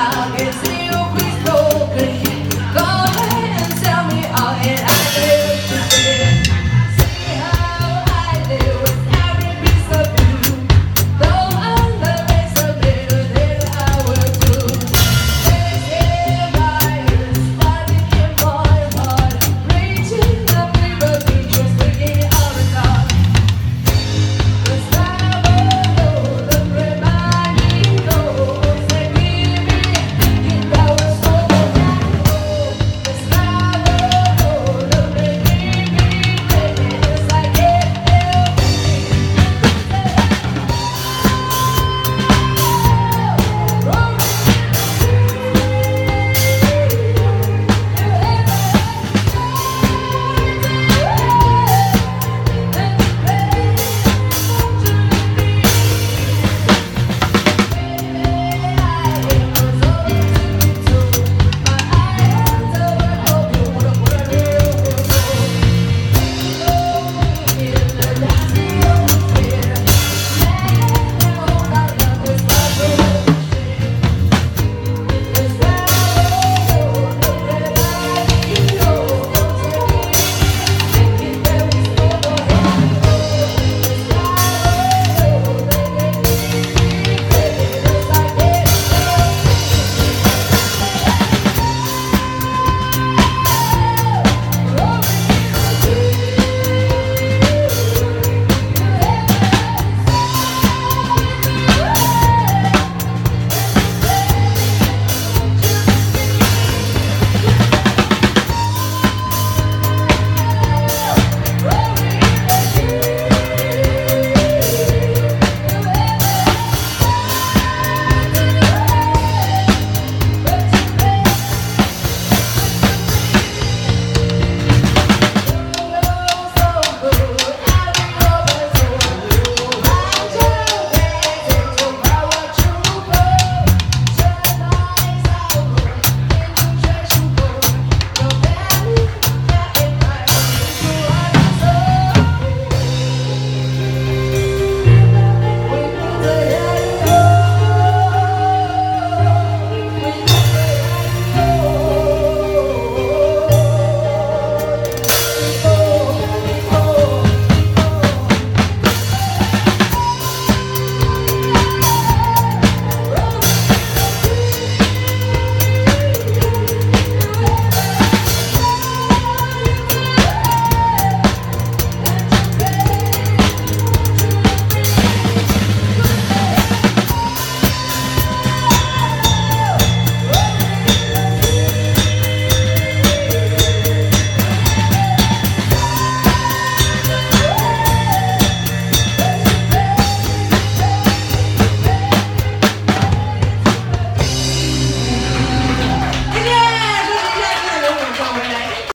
how is it